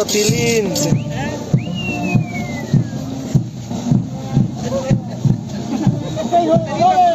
sa tilin. Hey, ho, ho!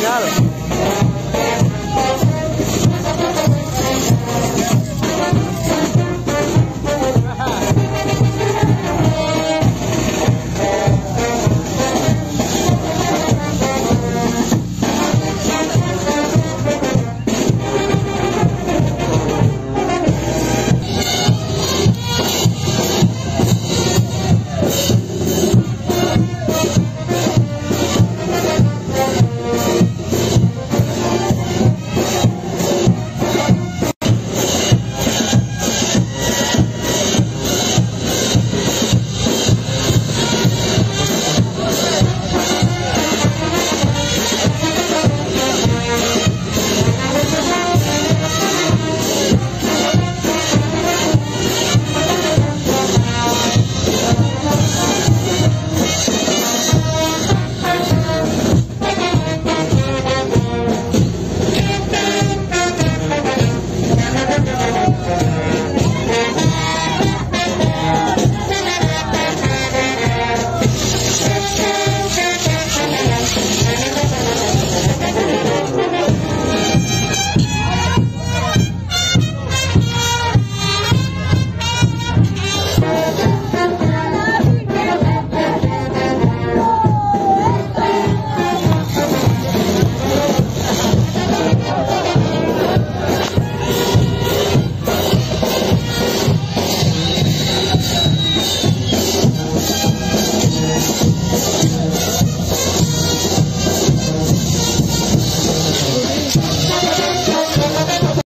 cargado.